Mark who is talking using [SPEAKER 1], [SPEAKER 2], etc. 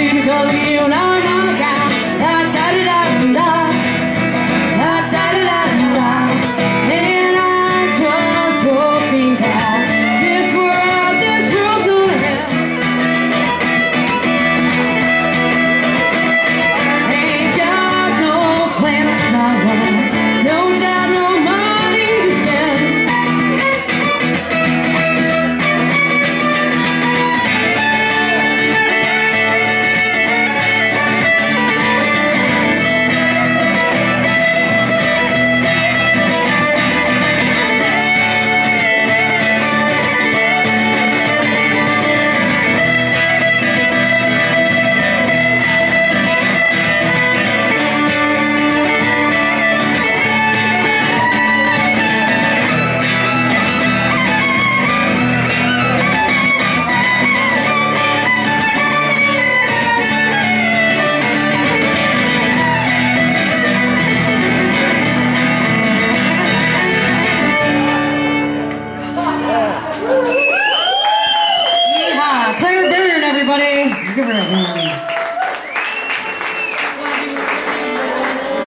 [SPEAKER 1] Claire Byrne, everybody.